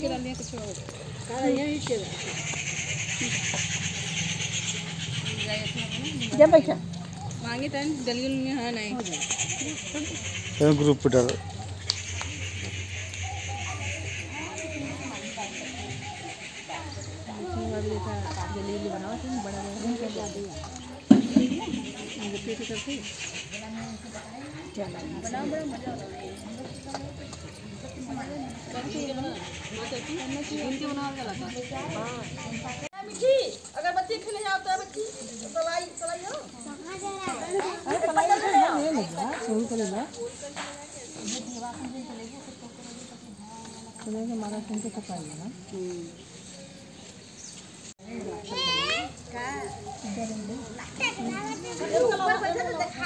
के डाल दिया कुछ और जब बैठा मांगे तन दलियन में हाँ नहीं ग्रुप पे डाल। मिठी अगर बच्चे खेलने जाओ तो बच्ची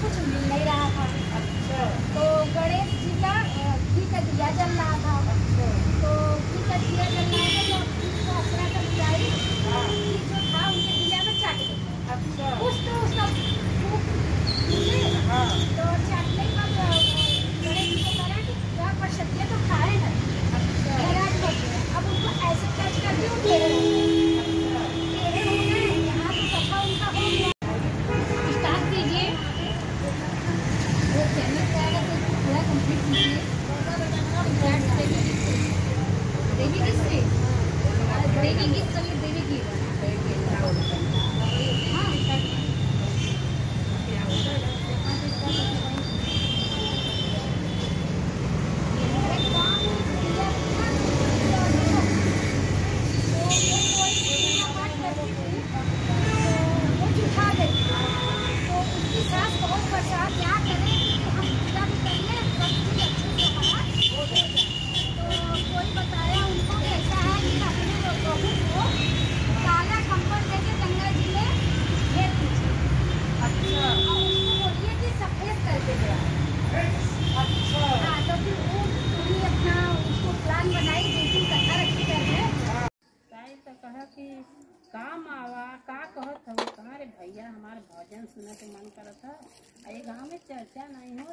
कुछ मिल नहीं रहा था अच्छा। तो गणेश जी का घी का दिया जल रहा था अच्छा। तो घी का दिया जल रहा था तो उसको अपना कर जाई घी जो था उनके दिया में चाट गई कुछ तो उसका भूख मिले तो चाटने का अ, गणेश जी को कहा कि क्या पर क्षत्रिय तो खाए ना नाराज़ हो गए अब उनको ऐसे टच कर दिया टेढ़े हो गए टेढ़े हो गए यहाँ तो कथा उनका हो गया स्टार्ट कीजिए वो चैनल पे आएगा तो इसको पूरा कंप्लीट कीजिए स्टार्ट देवी गीत से देवी गीत से देवी गीत चलिए देवी गीत हाँ start काला कंबल देके गंगा जी में भेज दीजिए और उसको बोलिए कि सफ़ेद करके दे हाँ तो फिर वो पूरी अपना उसको प्लान बनाई जैसी कथा रखी करके ताई तो कहा कि काम आवा का कहत हो कहाँ रे भैया हमारे भजन सुने के मन करत है। आ ये गाँव में चर्चा नहीं हो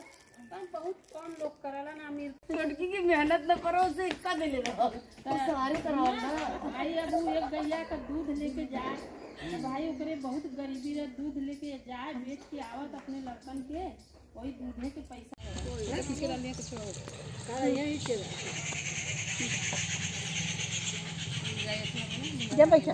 पर बहुत कम लोग करला ना अमीर लड़की की मेहनत न करो उसे इक्का दे ले रहा सारी कराओ ना। भाई अब वो एक गैया का दूध लेके जाए तो भाई ओकरे बहुत गरीबी रहे दूध लेके जाए बेच के आवत अपने लड़कन के। वही दूधे के पैसा खींच के दिया कुछ और जब बैठा।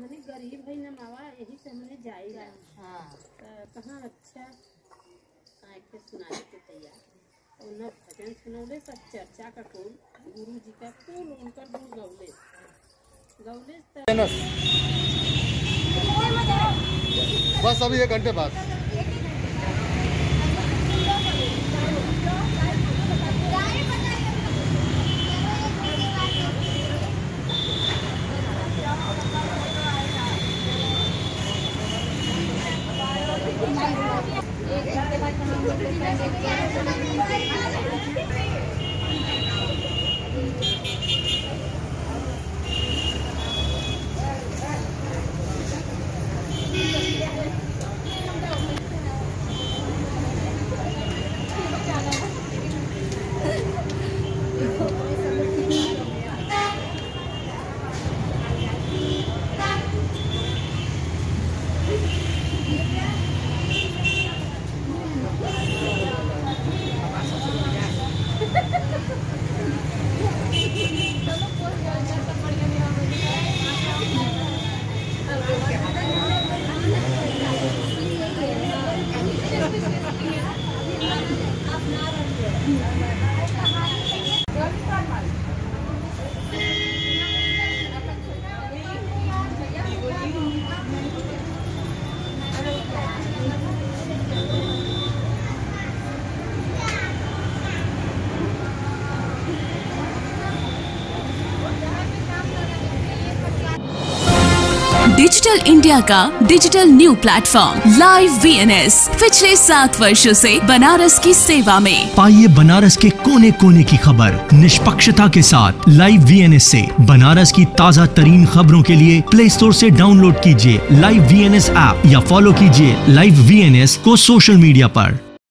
है है हमारे गरीब है ना मावा यही से हमने जाएगा हाँ तो कहाँ अच्छा? आके सुनाने के तैयार और न भजन सुनौले सब चर्चा का फूल। गुरु जी का फूल उनकर दूर गौले। गौले बस अभी एक घंटे बाद। すごい! Thank you. डिजिटल इंडिया का digital new platform live VNS पिछले सात वर्षों से बनारस की सेवा में। पाइए बनारस के कोने कोने की खबर, निष्पक्षता के साथ। लाइव वीएनएस से बनारस की ताज़ा तरीन खबरों के लिए प्ले स्टोर से डाउनलोड कीजिए लाइव वीएनएस ऐप या फॉलो कीजिए लाइव वीएनएस को सोशल मीडिया पर।